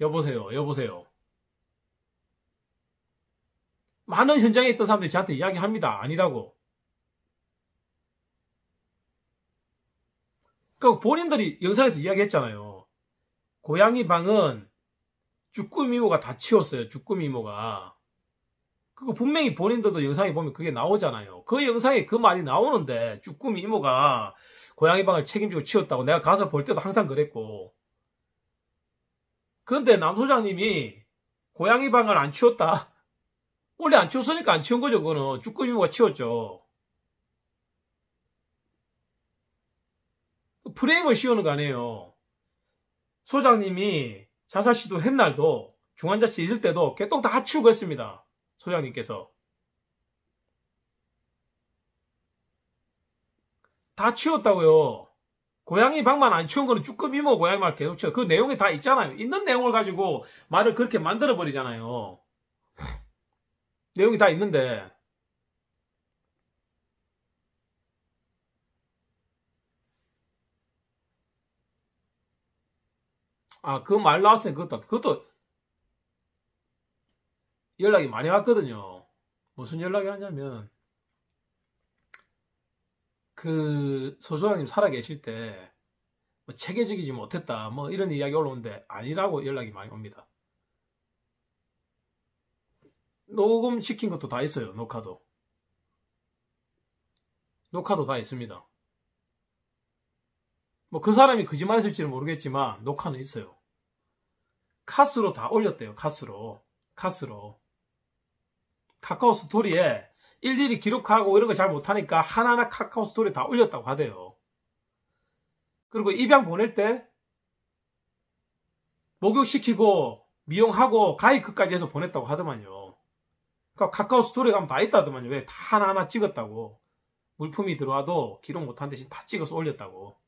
여보세요, 여보세요. 많은 현장에 있던 사람들이 저한테 이야기합니다. 아니라고. 그 본인들이 영상에서 이야기했잖아요. 고양이 방은 쭈꾸미 이모가 다 치웠어요. 쭈꾸미 이모가. 그거 분명히 본인들도 영상에 보면 그게 나오잖아요. 그 영상에 그 말이 나오는데 쭈꾸미 이모가 고양이 방을 책임지고 치웠다고 내가 가서 볼 때도 항상 그랬고. 근데 남 소장님이 고양이 방을 안 치웠다? 원래 안 치웠으니까 안 치운 거죠. 그거는 쭈꾸미 이모가 치웠죠. 프레임을 씌우는 거 아니에요. 소장님이 자살 시도 했 날도 중환자실 있을 때도 개똥 다 치우고 했습니다. 소장님께서. 다 치웠다고요. 고양이 방만 안 치운 거는 쭈꾸미모 고양이 말 계속 치워. 그 내용이 다 있잖아요. 있는 내용을 가지고 말을 그렇게 만들어 버리잖아요. 내용이 다 있는데 아, 그 말 나왔어요. 그것도, 그것도 연락이 많이 왔거든요. 무슨 연락이 왔냐면, 그, 소소장님 살아계실 때, 뭐 체계적이지 못했다, 뭐 이런 이야기 올라오는데, 아니라고 연락이 많이 옵니다. 녹음 시킨 것도 다 있어요, 녹화도. 녹화도 다 있습니다. 뭐 그 사람이 거짓말 했을지는 모르겠지만 녹화는 있어요. 카스로 다 올렸대요. 카스로. 카스로. 카카오 스토리에 일일이 기록하고 이런 거 잘 못하니까 하나하나 카카오 스토리에 다 올렸다고 하대요. 그리고 입양 보낼 때 목욕시키고 미용하고 가이크까지 해서 보냈다고 하더만요. 그러니까 카카오 스토리 가면 다 있다더만요. 왜 다 하나하나 찍었다고. 물품이 들어와도 기록 못한 대신 다 찍어서 올렸다고.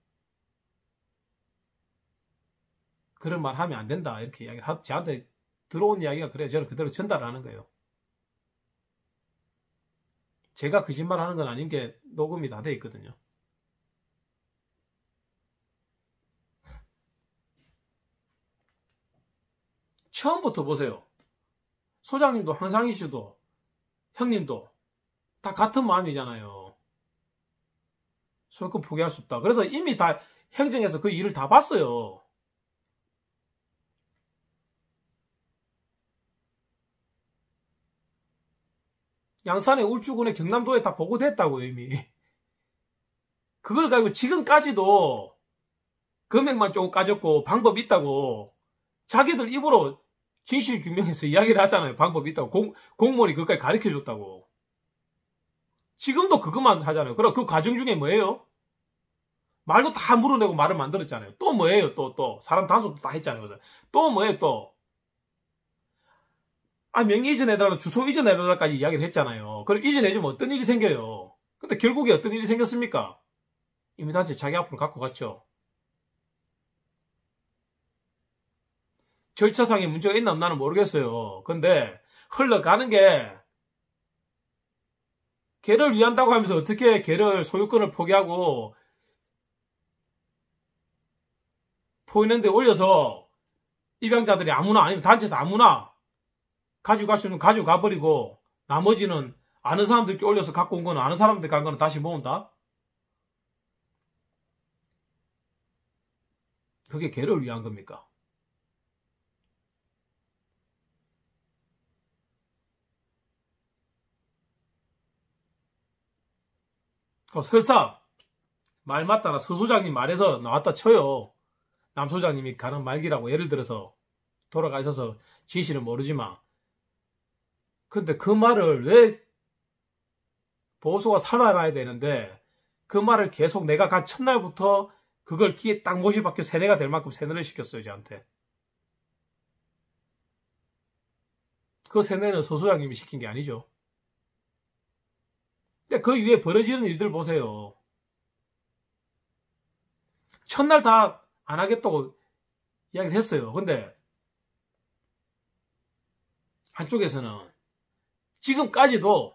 그런 말 하면 안 된다. 이렇게 이야기를 하, 저한테 들어온 이야기가 그래요. 저는 그대로 전달을 하는 거예요. 제가 거짓말 하는 건 아닌 게 녹음이 다 돼 있거든요. 처음부터 보세요. 소장님도 황상희 씨도 형님도 다 같은 마음이잖아요. 소유권 포기할 수 없다. 그래서 이미 다 행정에서 그 일을 다 봤어요. 양산의 울주군에 경남도에 다 보고됐다고요, 이미. 그걸 가지고 지금까지도 금액만 조금 까졌고 방법이 있다고 자기들 입으로 진실 규명해서 이야기를 하잖아요. 방법이 있다고. 공, 공무원이 그것까지 가르쳐 줬다고. 지금도 그것만 하잖아요. 그럼 그 과정 중에 뭐예요? 말도 다 물어내고 말을 만들었잖아요. 또 뭐예요? 또, 또. 사람 단속도 다 했잖아요. 또 뭐예요? 또. 아, 명의 이전해달라, 주소 이전해달라까지 이야기를 했잖아요. 그럼 이전해주면 어떤 일이 생겨요? 근데 결국에 어떤 일이 생겼습니까? 이미단체 자기 앞으로 갖고 갔죠. 절차상에 문제가 있나 없나는 모르겠어요. 근데 흘러가는 게 개를 위한다고 하면서 어떻게 개를 소유권을 포기하고 포인랜드에 올려서 입양자들이 아무나 아니면 단체에서 아무나 가지고 갈수 있는 가지고 가버리고 나머지는 아는 사람들께 올려서 갖고 온 거는 아는 사람들 간 거는 다시 모은다? 그게 개를 위한 겁니까? 어, 설사 말 맞다나 서 소장님 말에서 나왔다 쳐요. 남 소장님이 가는 말기라고 예를 들어서 돌아가셔서 지시는 모르지만 근데 그 말을 왜 보수가 살아나야 되는데 그 말을 계속 내가 간 첫날부터 그걸 귀에 딱 못이 박혀 세뇌가 될 만큼 세뇌를 시켰어요 저한테 그 세뇌는 서 소장님이 시킨 게 아니죠 근데 그 위에 벌어지는 일들 보세요. 첫날 다 안 하겠다고 이야기를 했어요. 근데 한쪽에서는 지금까지도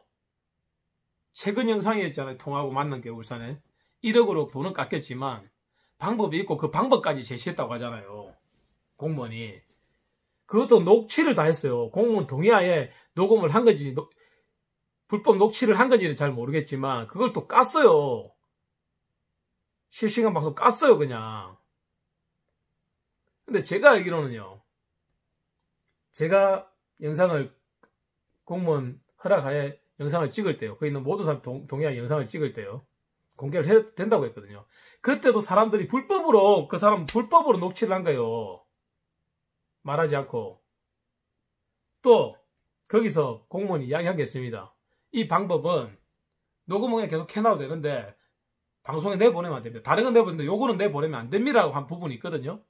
최근 영상이었잖아요. 통하고 만난 게 울산에 1억으로 돈은 깎였지만 방법이 있고 그 방법까지 제시했다고 하잖아요. 공무원이. 그것도 녹취를 다 했어요. 공무원 동의하에 녹음을 한 건지 불법 녹취를 한 건지는 잘 모르겠지만 그걸 또 깠어요. 실시간 방송 깠어요 그냥. 근데 제가 알기로는요. 제가 영상을 공무원 허락하에 영상을 찍을 때요. 거기 있는 모든 사람 동, 의한 영상을 찍을 때요. 공개를 해, 된다고 했거든요. 그때도 사람들이 불법으로 그 사람 불법으로 녹취를 한 거예요. 말하지 않고. 또 거기서 공무원이 이야기한 게 있습니다. 이 방법은 녹음을 계속 해놔도 되는데 방송에 내보내면 안 됩니다. 다른 건 내보내는데 요거는 내보내면 안 됩니다라고 한 부분이 있거든요.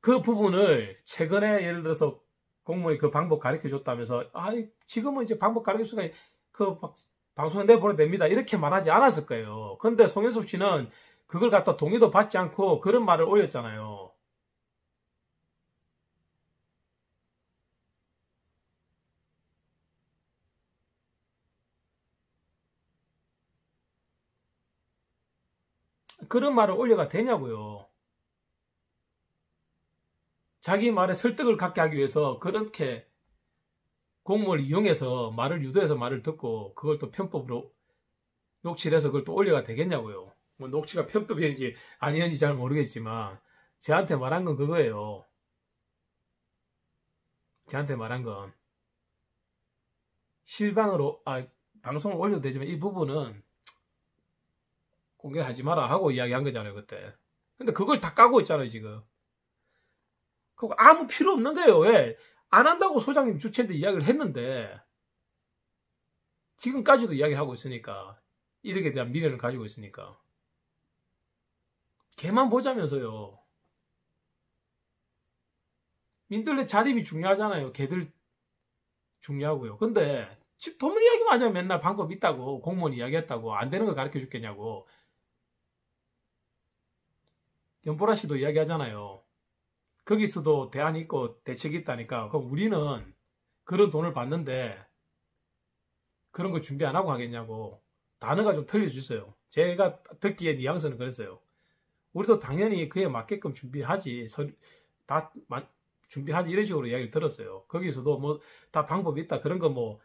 그 부분을 최근에 예를 들어서 공무원이 그 방법 가르쳐 줬다면서 아 지금은 이제 방법 가르쳐 수가 그 방송에 내보내도 됩니다. 이렇게 말하지 않았을 거예요. 근데 송현숙 씨는 그걸 갖다 동의도 받지 않고 그런 말을 올렸잖아요. 그런 말을 올려가 되냐고요. 자기 말에 설득을 갖게 하기 위해서 그렇게 공무원을 이용해서 말을 유도해서 말을 듣고 그걸 또 편법으로 녹취를 해서 그걸 또 올려가 되겠냐고요. 뭐 녹취가 편법이었는지 아니었는지 잘 모르겠지만 저한테 말한 건 그거예요. 저한테 말한 건 실방으로 아 방송을 올려도 되지만 이 부분은 공개하지 마라 하고 이야기한 거잖아요, 그때. 근데 그걸 다 까고 있잖아요, 지금. 그거 아무 필요 없는 거예요, 왜? 안 한다고 소장님 주체인데 이야기를 했는데, 지금까지도 이야기를 하고 있으니까, 이렇게 대한 미래를 가지고 있으니까. 걔만 보자면서요. 민들레 자립이 중요하잖아요. 걔들 중요하고요. 근데 집 도문 이야기만 하자면 맨날 방법 있다고 공무원 이야기했다고 안 되는 걸 가르쳐 줬겠냐고 연보라 씨도 이야기하잖아요. 거기서도 대안이 있고 대책이 있다니까. 그럼 우리는 그런 돈을 받는데 그런 거 준비 안 하고 하겠냐고. 단어가 좀 틀릴 수 있어요. 제가 듣기에 뉘앙스는 그랬어요. 우리도 당연히 그에 맞게끔 준비하지. 다 준비하지 이런 식으로 이야기를 들었어요. 거기서도 뭐 다 방법이 있다 그런 거 뭐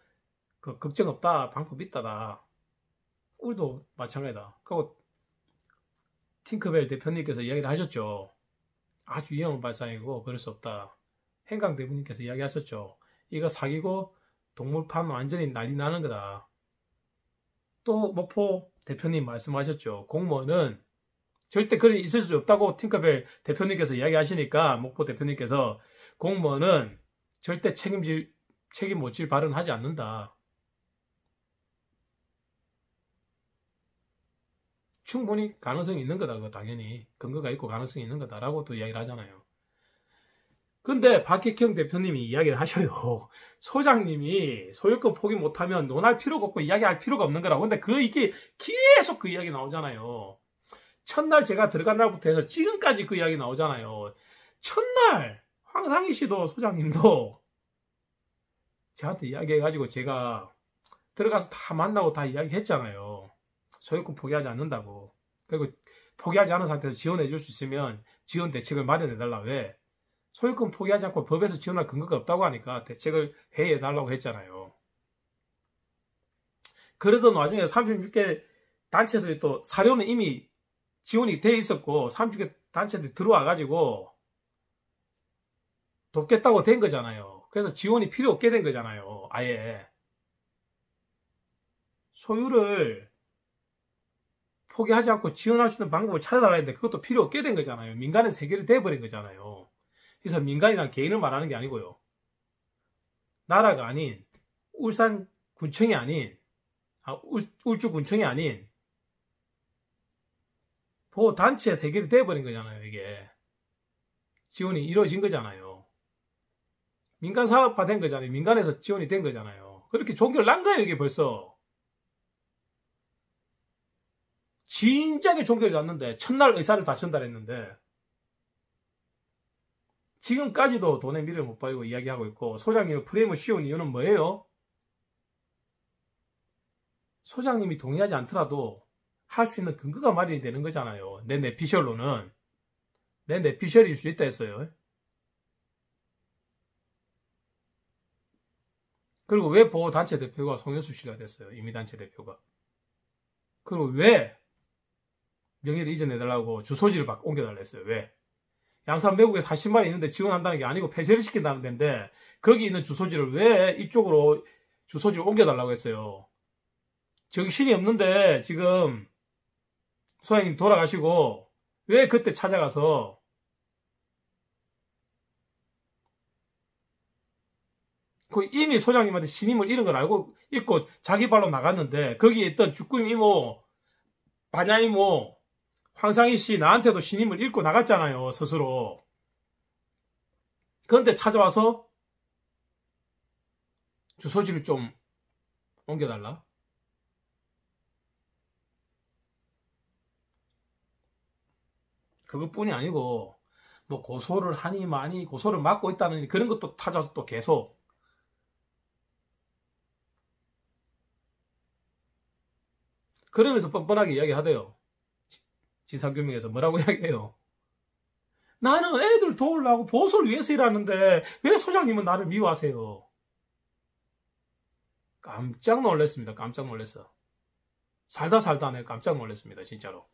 그 걱정 없다 방법 있다다. 우리도 마찬가지다. 그리고 팅크벨 대표님께서 이야기를 하셨죠. 아주 위험한 발상이고 그럴 수 없다. 행강 대표님께서 이야기하셨죠. 이거 사기고 동물판 완전히 난리 나는 거다. 또 목포 대표님 말씀하셨죠. 공무원은 절대 그런 있을 수 없다고 팅커벨 대표님께서 이야기하시니까 목포 대표님께서 공무원은 절대 책임질 책임 못 질 발언하지 않는다. 충분히 가능성이 있는 거다. 당연히 근거가 있고 가능성이 있는 거다라고 또 이야기를 하잖아요. 근데 박혜경 대표님이 이야기를 하셔요. 소장님이 소유권 포기 못하면 논할 필요가 없고 이야기할 필요가 없는 거라고. 근데 그 이게 계속 그 이야기 나오잖아요. 첫날 제가 들어간 날부터 해서 지금까지 그 이야기 나오잖아요. 첫날 황상희 씨도 소장님도 저한테 이야기해가지고 제가 들어가서 다 만나고 다 이야기했잖아요. 소유권 포기하지 않는다고. 그리고 포기하지 않은 상태에서 지원해 줄 수 있으면 지원 대책을 마련해 달라. 왜? 소유권 포기하지 않고 법에서 지원할 근거가 없다고 하니까 대책을 회의해 달라고 했잖아요. 그러던 와중에 36개 단체들이 또 사료는 이미 지원이 돼 있었고 30개 단체들이 들어와 가지고 돕겠다고 된 거잖아요. 그래서 지원이 필요 없게 된 거잖아요. 아예 소유를 포기하지 않고 지원할 수 있는 방법을 찾아달라 했는데 그것도 필요 없게 된 거잖아요. 민간은 세계를 돼버린 거잖아요. 그래서 민간이란 개인을 말하는 게 아니고요. 나라가 아닌 울산 군청이 아닌 아, 울, 울주 군청이 아닌 보호 단체 세계를 돼버린 거잖아요. 이게 지원이 이루어진 거잖아요. 민간 사업화 된 거잖아요. 민간에서 지원이 된 거잖아요. 그렇게 종결 난 거예요. 이게 벌써. 진작에 종결이 났는데 첫날 의사를 다 전달했는데 지금까지도 돈에 미를 못 빠지고 이야기하고 있고 소장님이 프레임을 씌운 이유는 뭐예요? 소장님이 동의하지 않더라도 할 수 있는 근거가 마련이 되는 거잖아요. 내 내피셜로는 내 내피셜일 수 있다 했어요. 그리고 왜 보호단체 대표가 송현수 씨가 됐어요? 이미단체 대표가. 그리고 왜 명예를 이전해달라고 주소지를 막 옮겨달라 했어요. 왜? 양산 매국에 40만이 있는데 지원한다는 게 아니고 폐쇄를 시킨다는 데인데 거기 있는 주소지를 왜 이쪽으로 주소지를 옮겨달라고 했어요. 저기 신이 없는데 지금 소장님 돌아가시고 왜 그때 찾아가서 그 이미 소장님한테 신임을 잃은 걸 알고 있고 자기 발로 나갔는데 거기에 있던 주꾸임 이모 반야 이모 황상희 씨 나한테도 신임을 잃고 나갔잖아요, 스스로. 그런데 찾아와서 주소지를 좀 옮겨달라. 그것뿐이 아니고 뭐 고소를 하니 많이 고소를 막고 있다는 그런 것도 찾아서 또 계속 그러면서 뻔뻔하게 이야기하대요. 지상규명에서 뭐라고 이야기해요? 나는 애들 도우려고 보수를 위해서 일하는데 왜 소장님은 나를 미워하세요? 깜짝 놀랐습니다. 깜짝 놀랐어. 살다 살다 내 깜짝 놀랐습니다. 진짜로.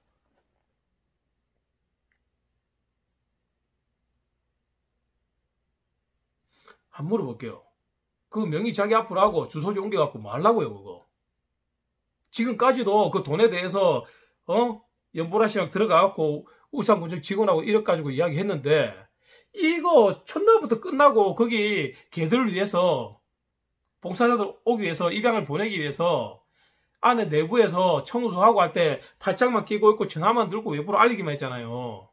한 물어볼게요. 그 명의 자기 앞으로 하고 주소지 옮겨갖고 뭐 하려고요, 그거? 지금까지도 그 돈에 대해서, 어? 연보라 씨랑 들어가갖고 울산군청 직원하고 이력 가지고 이야기했는데 이거 첫날부터 끝나고 거기 개들을 위해서 봉사자들 오기 위해서 입양을 보내기 위해서 안에 내부에서 청소하고 할때 팔짱만 끼고 있고 전화만 들고 외부로 알리기만 했잖아요.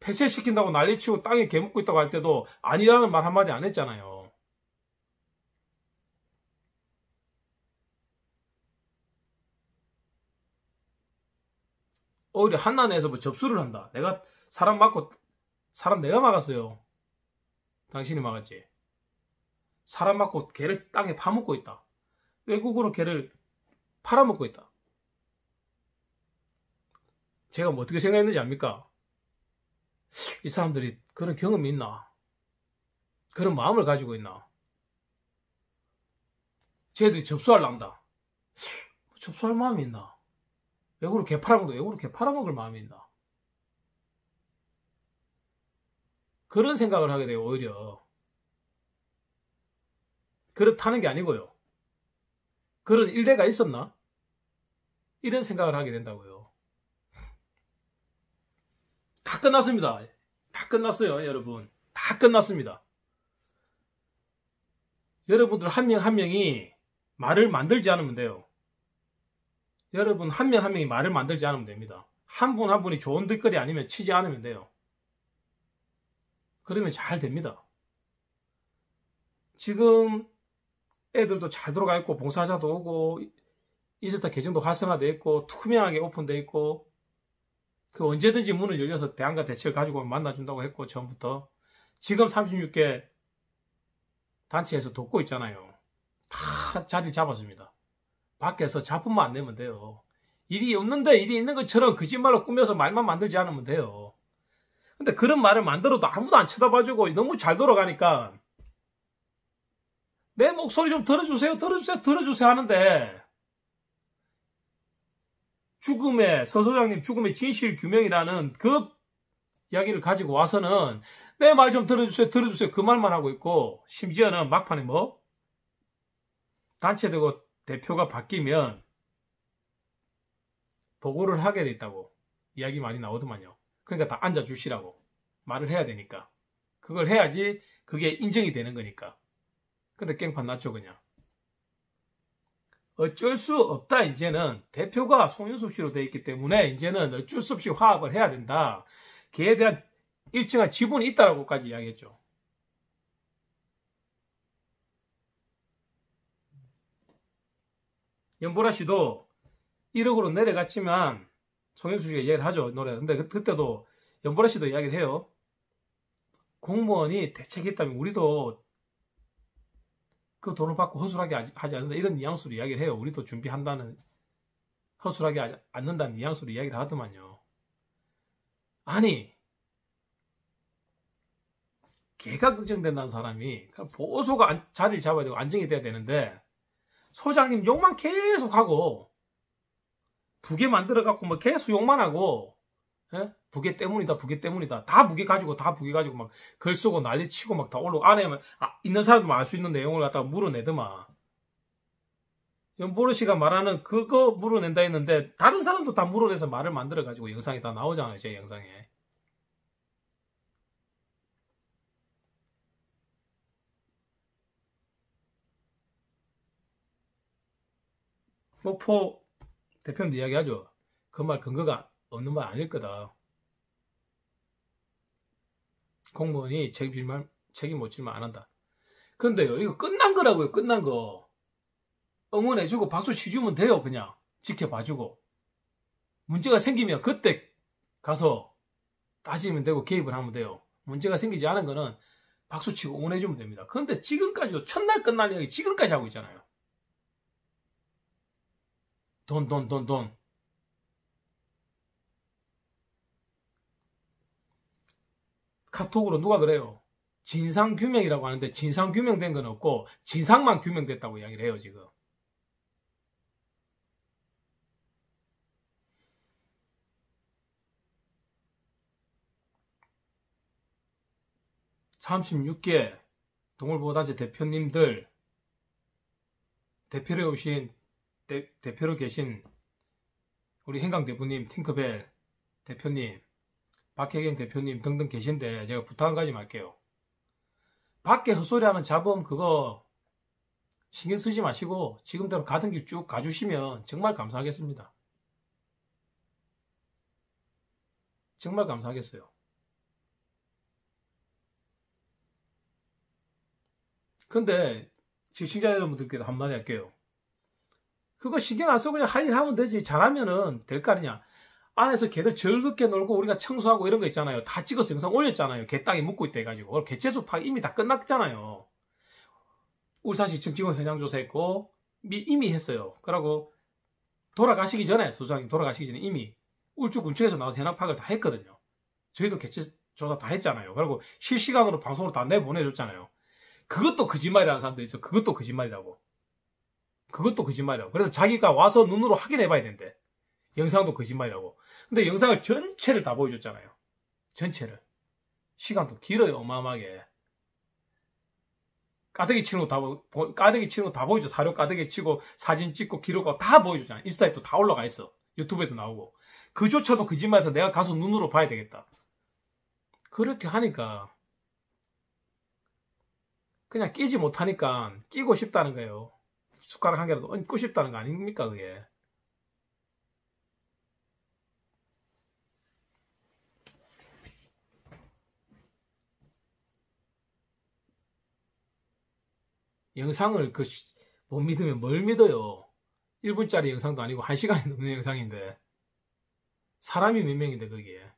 폐쇄시킨다고 난리치고 땅에 개묻고 있다고 할 때도 아니라는 말 한마디 안 했잖아요. 오히려 한난에서 뭐 접수를 한다. 내가 사람 막고 사람 내가 막았어요. 당신이 막았지. 사람 막고 개를 땅에 파묻고 있다. 외국으로 개를 팔아먹고 있다. 제가 뭐 어떻게 생각했는지 압니까? 이 사람들이 그런 경험이 있나? 그런 마음을 가지고 있나? 쟤들이 접수할란다. 접수할 마음이 있나? 외국으로 개 팔아먹도 외국으로 개 팔아먹을 마음이 있나? 그런 생각을 하게 돼요, 오히려. 그렇다는 게 아니고요. 그런 일대가 있었나? 이런 생각을 하게 된다고요. 다 끝났습니다. 다 끝났어요, 여러분. 다 끝났습니다. 여러분들 한 명한 한 명이 말을 만들지 않으면 돼요. 여러분 한 명한 한 명이 말을 만들지 않으면 됩니다. 한 분한 한 분이 좋은 댓글이 아니면 치지 않으면 돼요. 그러면 잘 됩니다. 지금 애들도 잘 들어가 있고 봉사자도 오고 인스타 계정도 활성화되어 있고 투명하게 오픈되어 있고 그 언제든지 문을 열려서 대안과 대책을 가지고 만나준다고 했고 처음부터 지금 36개 단체에서 돕고 있잖아요. 다 자리를 잡았습니다. 밖에서 작품만 안 내면 돼요. 일이 없는데 일이 있는 것처럼 거짓말로 꾸며서 말만 만들지 않으면 돼요. 근데 그런 말을 만들어도 아무도 안 쳐다봐주고 너무 잘 돌아가니까 내 목소리 좀 들어주세요, 들어주세요, 들어주세요 하는데 죽음의 서 소장님 죽음의 진실 규명이라는 그 이야기를 가지고 와서는 내 말 좀 들어주세요, 들어주세요 그 말만 하고 있고 심지어는 막판에 뭐 단체되고 대표가 바뀌면 보고를 하게 돼 있다고 이야기 많이 나오더만요. 그러니까 다 앉아 주시라고 말을 해야 되니까. 그걸 해야지 그게 인정이 되는 거니까. 근데 깽판 났죠, 그냥. 어쩔 수 없다, 이제는. 대표가 송윤숙 씨로 돼 있기 때문에, 이제는 어쩔 수 없이 화합을 해야 된다. 걔에 대한 일정한 지분이 있다라고까지 이야기했죠. 연보라 씨도 1억으로 내려갔지만, 송현수 씨가 이야기를 하죠, 노래. 근데 그, 그때도 연보라 씨도 이야기를 해요. 공무원이 대책했다면 우리도 그 돈을 받고 허술하게 하지 않는다. 이런 뉘앙스로 이야기를 해요. 우리도 준비한다는, 허술하게 않는다는 뉘앙스로 이야기를 하더만요. 아니, 개가 걱정된다는 사람이 보소가 자리를 잡아야 되고 안정이 돼야 되는데 소장님 욕만 계속 하고 부계 만들어 갖고 뭐 계속 욕만 하고 예? 부계 때문이다 부계 때문이다. 다 부계 가지고 다 부계 가지고 막 글 쓰고 난리 치고 막 다 올라오고 안에 아, 있는 사람들만 알 수 있는 내용을 갖다가 물어내더만. 연보르 씨가 말하는 그거 물어낸다 했는데 다른 사람도 다 물어내서 말을 만들어 가지고 영상이 다 나오잖아요 제 영상에 목포 대표님도 이야기하죠. 그 말 근거가 없는 말 아닐 거다. 공무원이 책임질 말, 책임 못 질만 안 한다. 근데요, 이거 끝난 거라고요, 끝난 거. 응원해주고 박수 치주면 돼요, 그냥. 지켜봐주고. 문제가 생기면 그때 가서 따지면 되고 개입을 하면 돼요. 문제가 생기지 않은 거는 박수 치고 응원해주면 됩니다. 그런데 지금까지도 첫날 끝날 이야기 지금까지 하고 있잖아요. 돈, 돈, 돈, 돈. 카톡으로 누가 그래요? 진상 규명이라고 하는데 진상 규명된 건 없고 진상만 규명됐다고 이야기를 해요, 지금. (36개) 동물보호단체 대표님들 대표로 오신 대, 대표로 계신 우리 행강 대부님, 팅크벨 대표님, 박혜경 대표님 등등 계신데 제가 부탁 한 가지 할게요. 밖에 헛소리하는 잡음 그거 신경 쓰지 마시고 지금대로 가던 길 쭉 가주시면 정말 감사하겠습니다. 정말 감사하겠어요. 근데 시청자 여러분들께도 한마디 할게요. 그거 신경 안 쓰고 그냥 할 일 하면 되지. 잘하면은 될 거 아니냐. 안에서 개들 즐겁게 놀고 우리가 청소하고 이런 거 있잖아요. 다 찍어서 영상 올렸잖아요. 개 땅에 묻고 있다 해가지고. 개체수 파악 이미 다 끝났잖아요. 울산시청 직원 현장 조사 했고, 이미 했어요. 그러고 돌아가시기 전에, 소장님 돌아가시기 전에 이미 울주군청에서 나와서 현황 파악을 다 했거든요. 저희도 개체 조사 다 했잖아요. 그리고 실시간으로 방송으로 다 내보내줬잖아요. 그것도 거짓말이라는 사람도 있어. 그것도 거짓말이라고. 그것도 거짓말이라고. 그래서 자기가 와서 눈으로 확인해 봐야 된대. 영상도 거짓말이라고. 근데 영상을 전체를 다 보여줬잖아요. 전체를. 시간도 길어요, 어마어마하게. 까대기 치는 거 다, 보, 까대기 치는 거 다 보여줘. 사료 까대기 치고, 사진 찍고, 기록하고 다 보여주잖아. 인스타에 또 다 올라가 있어. 유튜브에도 나오고. 그조차도 거짓말해서 내가 가서 눈으로 봐야 되겠다. 그렇게 하니까, 그냥 끼지 못하니까 끼고 싶다는 거예요. 숟가락 한 개라도 얹고 싶다는 거 아닙니까, 그게. 영상을 그 못 믿으면 뭘 믿어요? 1분짜리 영상도 아니고 1시간이 넘는 영상인데 사람이 몇 명인데 거기에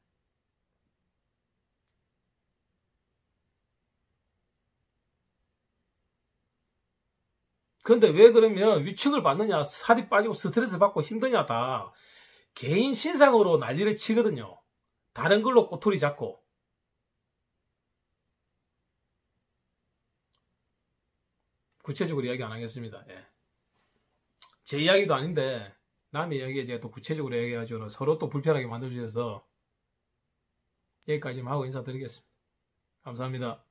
근데 왜 그러면 위축을 받느냐 살이 빠지고 스트레스 받고 힘드냐 다 개인 신상으로 난리를 치거든요 다른 걸로 꼬투리 잡고 구체적으로 이야기 안 하겠습니다. 예. 제 이야기도 아닌데 남의 이야기에 제가 또 구체적으로 얘기해가지고 서로 또 불편하게 만들어주셔서 여기까지만 하고 인사드리겠습니다. 감사합니다.